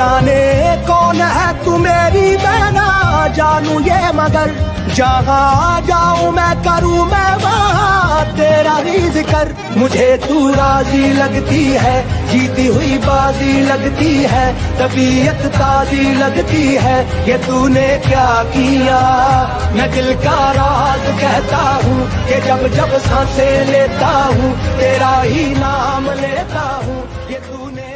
जाने कौन है तू मेरी बहना? जानू ये मगर, जहाँ जाऊँ मैं करूँ मैं वहाँ। तेरा ही ज़िक्र मुझे तू राज़ी लगती है। जीती हुई बाजी लगती है, तबीयत ताजी लगती है। ये तूने क्या किया? मैं दिल का राज कहता हूँ कि जब जब साँसें लेता हूँ, तेरा ही नाम लेता हूँ। ये तूने